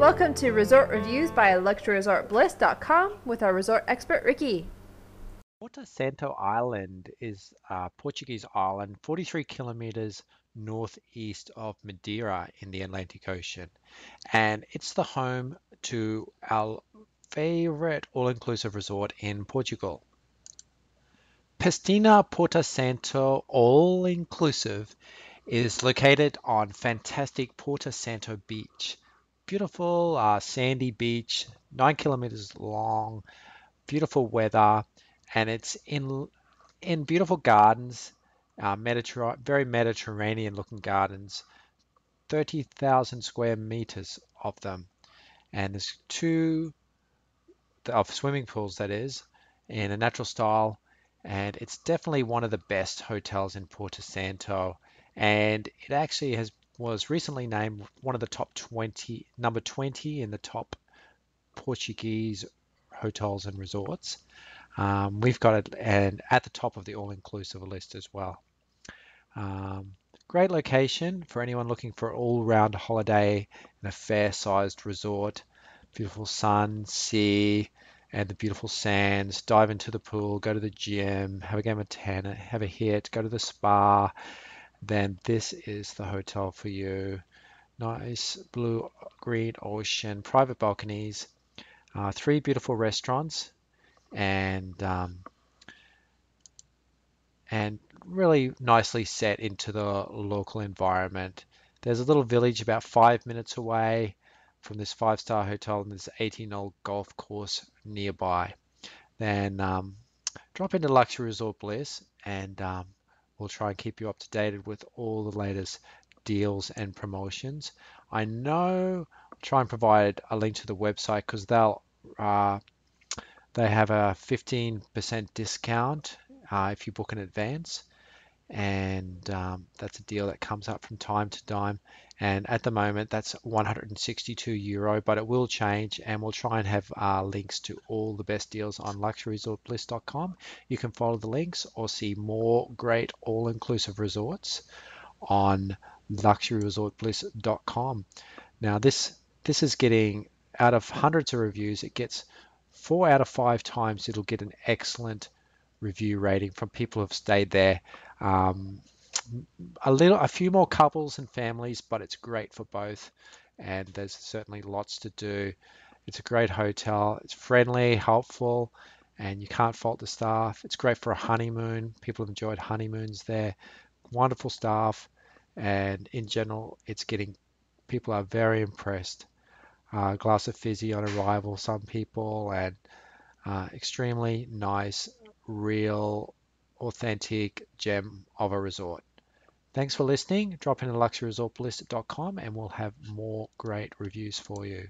Welcome to Resort Reviews by LuxuryResortBliss.com with our resort expert Ricky. Porto Santo Island is a Portuguese island 43 kilometers northeast of Madeira in the Atlantic Ocean. And it's the home to our favorite all-inclusive resort in Portugal. Pestana Porto Santo All-Inclusive is located on fantastic Porto Santo Beach. Beautiful uh, sandy beach, nine kilometers long, beautiful weather, and it's in in beautiful gardens, uh, Mediter- very Mediterranean looking gardens, 30,000 square meters of them. And there's two of swimming pools, that is, in a natural style. And it's definitely one of the best hotels in Porto Santo. And it actually has was recently named one of the top 20, number 20 in the top Portuguese hotels and resorts. Um, we've got it and at the top of the all-inclusive list as well. Um, great location for anyone looking for an all-round holiday in a fair-sized resort. Beautiful sun, sea, and the beautiful sands. Dive into the pool, go to the gym, have a game of tennis, have a hit, go to the spa. Then this is the hotel for you. Nice blue green ocean, private balconies, uh, three beautiful restaurants, and um, and really nicely set into the local environment. There's a little village about five minutes away from this five-star hotel, and there's an 18-hole golf course nearby. Then um, drop into Luxury Resort Bliss, and um, we'll try and keep you up to date with all the latest deals and promotions. I know try and provide a link to the website because they'll uh, they have a 15% discount uh, if you book in advance. And um, that's a deal that comes up from time to time. And at the moment, that's 162 euro, but it will change. And we'll try and have uh, links to all the best deals on luxuryresortbliss.com. You can follow the links or see more great all inclusive resorts on luxuryresortbliss.com. Now, this this is getting out of hundreds of reviews, it gets four out of five times it'll get an excellent review rating from people who've stayed there. Um, a little, a few more couples and families, but it's great for both. And there's certainly lots to do. It's a great hotel. It's friendly, helpful, and you can't fault the staff. It's great for a honeymoon. People have enjoyed honeymoons there. Wonderful staff, and in general, it's getting people are very impressed. Uh, glass of fizzy on arrival, some people, and uh, extremely nice, real, authentic gem of a resort. Thanks for listening. Drop in at luxuryresortbliss.com and we'll have more great reviews for you.